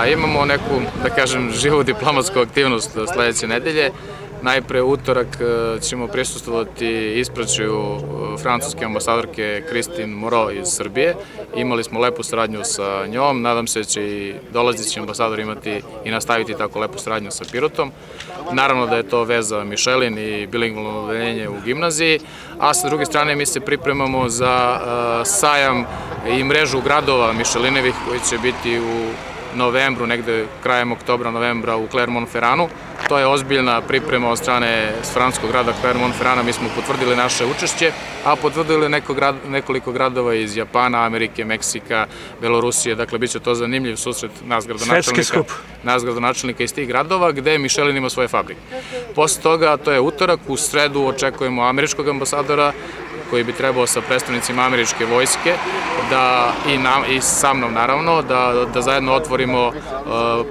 A imamo neku, da kažem, živu diplomatsku aktivnost sledeće nedelje. Najpre utorak e, ćemo prisustovati ispraćaju e, francuske ambasadorke Kristin Moro iz Srbije. Imali smo lepu saradnju sa njom, nadam se da će i dolazići ambasador imati i nastaviti tako lepu saradnju sa Pirotom. Naravno da je to veza Mišelin i bilingvalno odeljenje u gimnaziji, a sa druge strane mi se pripremamo za e, sajam i mrežu gradova Mišelinevih koji će biti u novembru, negde krajem oktobra, novembra u Clermont-Ferranu. To je ozbiljna priprema od strane francuskog grada Clermont-Ferrana, mi smo potvrdili naše učešće, a potvrdili neko grad, nekoliko gradova iz Japana, Amerike, Meksika, Belorusije, dakle bit će to zanimljiv susret nas gradonačelnika, nas gradonačelnika iz tih gradova, gde Mišelin ima svoje fabrike. Posle toga, to je utorak, u sredu očekujemo američkog ambasadora, koji bi trebao sa predstavnicima američke vojske da i, nam, i sa mnom naravno da, da zajedno otvorimo uh,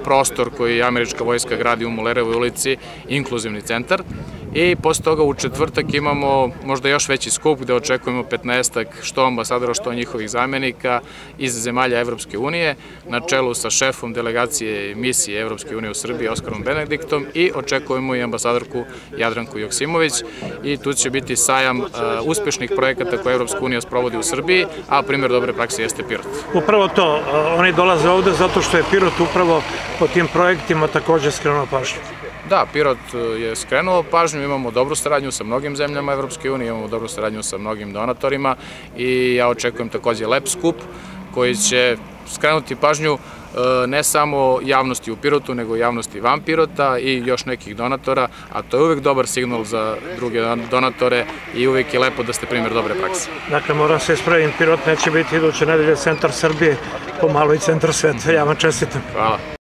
prostor koji američka vojska gradi u Mulerevoj ulici, inkluzivni centar i posle toga u četvrtak imamo možda još veći skup gde očekujemo 15 što ambasadora, što njihovih zamenika iz zemalja Evropske unije na čelu sa šefom delegacije misije Evropske unije u Srbiji Oskarom Benediktom i očekujemo i ambasadorku Jadranku Joksimović i tu će biti sajam uh, uspešnih projekata koje Evropska unija sprovodi u Srbiji, a primjer dobre prakse jeste Pirot. Upravo to, uh, oni dolaze ovde zato što je Pirot upravo po tim projektima takođe skrenuo pažnju. Da, Pirot uh, je skrenuo pažnju, imamo dobru saradnju sa mnogim zemljama Evropske unije, imamo dobru saradnju sa mnogim donatorima i ja očekujem takođe lep skup koji će skrenuti pažnju uh, ne samo javnosti u Pirotu, nego javnosti van Pirota i još nekih donatora, a to je uvek dobar signal za druge donatore i uvek je lepo da ste primjer dobre prakse. Dakle, moram se ispravim, Pirot neće biti iduće nedelje centar Srbije, pomalo i centar sveta. Ja vam čestitam. Hvala.